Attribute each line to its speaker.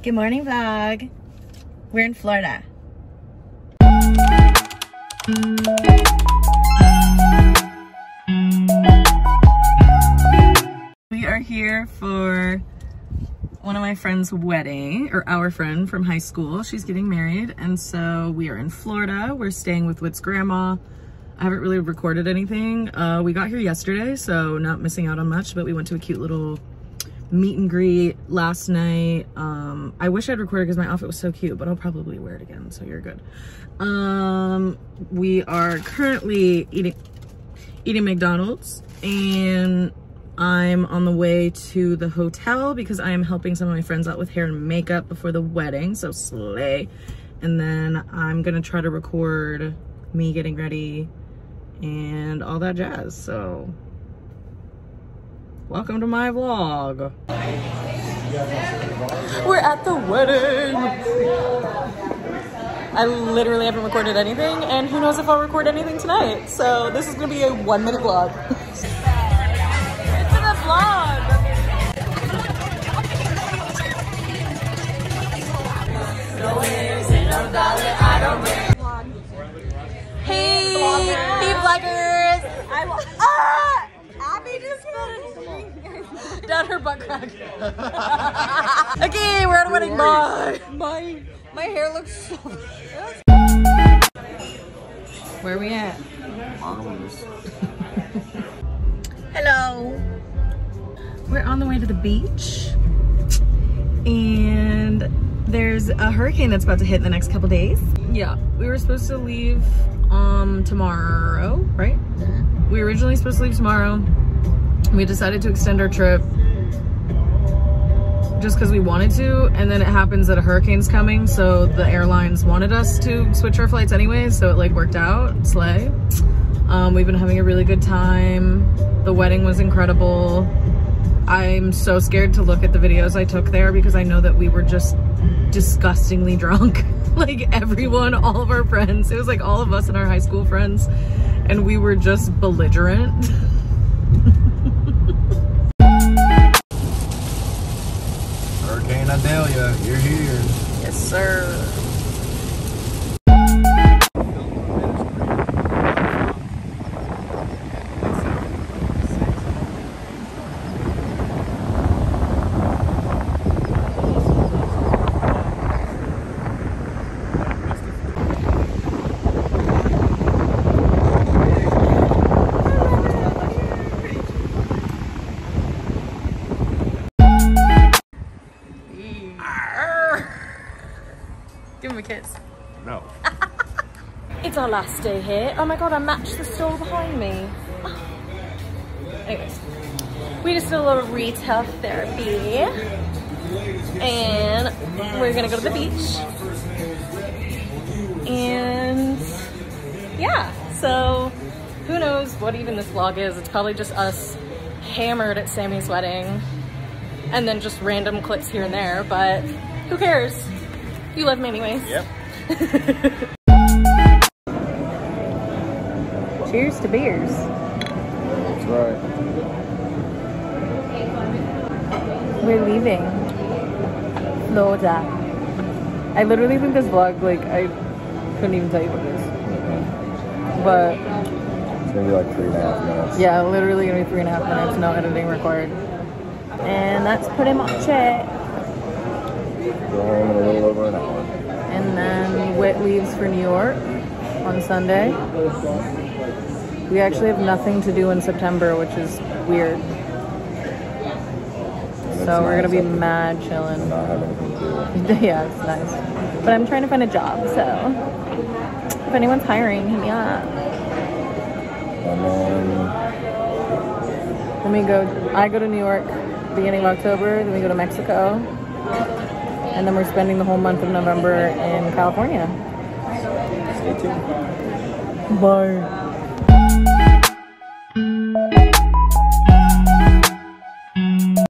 Speaker 1: Good morning vlog. We're in Florida. We are here for one of my friend's wedding, or our friend from high school. She's getting married, and so we are in Florida. We're staying with Whit's grandma. I haven't really recorded anything. Uh, we got here yesterday, so not missing out on much, but we went to a cute little meet and greet last night. Um, I wish I'd recorded because my outfit was so cute, but I'll probably wear it again, so you're good. Um, we are currently eating eating McDonald's and I'm on the way to the hotel because I am helping some of my friends out with hair and makeup before the wedding, so slay. And then I'm gonna try to record me getting ready and all that jazz, so welcome to my vlog. We're at the wedding. I literally haven't recorded anything and who knows if I'll record anything tonight. So this is gonna be a one minute vlog. butt crack. okay, we're at a wedding. Bye.
Speaker 2: My my hair looks so.
Speaker 1: Where are we at? Hello. We're on the way to the beach. And there's a hurricane that's about to hit in the next couple days. Yeah, we were supposed to leave um tomorrow, right? We were originally supposed to leave tomorrow. We decided to extend our trip just because we wanted to and then it happens that a hurricane's coming so the airlines wanted us to switch our flights anyways so it like worked out. Slay um, we've been having a really good time. The wedding was incredible. I'm so scared to look at the videos i took there because i know that we were just disgustingly drunk. Like everyone all of our friends it was like all of us and our high school friends and we were just belligerent
Speaker 3: Hurricane you're here.
Speaker 1: yes sir A kiss.
Speaker 3: No.
Speaker 1: It's our last day here. Oh my god, I matched the store behind me. Anyways, we just did a little retail therapy. And we're gonna go to the beach. And yeah, so who knows what even this vlog is. It's probably just us hammered at Sammy's wedding and then just random clips here and there, but who cares? You love me anyways.
Speaker 3: Yep.
Speaker 1: Cheers to beers.
Speaker 3: That's right.
Speaker 1: We're leaving Florida. I literally think this vlog, like, I couldn't even tell you what it is. But
Speaker 3: It's gonna be like three and a half minutes.
Speaker 1: yeah, literally gonna be three and a half minutes, no editing required. And that's pretty much it.
Speaker 3: Go home in a little over an hour.
Speaker 1: And then Whit leaves for New York on Sunday. We actually have nothing to do in September, which is weird. So we're gonna be mad chilling.
Speaker 3: Not have anything to do.
Speaker 1: yeah, it's nice. But I'm trying to find a job, so if anyone's hiring, hit me up.
Speaker 3: And then
Speaker 1: Then we go, I go to New York beginning of October, then we go to Mexico. And then we're spending the whole month of November in California.
Speaker 3: stay tuned.
Speaker 1: Bye.